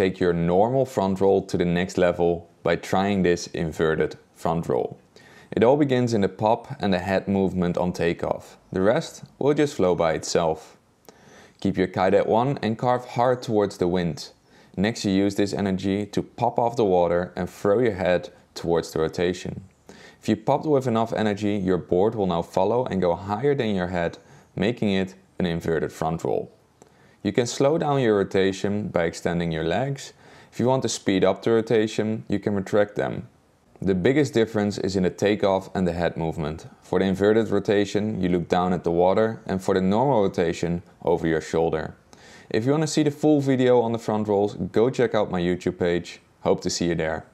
take your normal front roll to the next level by trying this inverted front roll. It all begins in the pop and the head movement on takeoff. The rest will just flow by itself. Keep your kite at 1 and carve hard towards the wind. Next you use this energy to pop off the water and throw your head towards the rotation. If you popped with enough energy, your board will now follow and go higher than your head, making it an inverted front roll. You can slow down your rotation by extending your legs. If you want to speed up the rotation, you can retract them. The biggest difference is in the takeoff and the head movement. For the inverted rotation, you look down at the water and for the normal rotation, over your shoulder. If you want to see the full video on the front rolls, go check out my YouTube page. Hope to see you there.